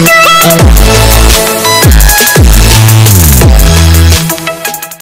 Yeah.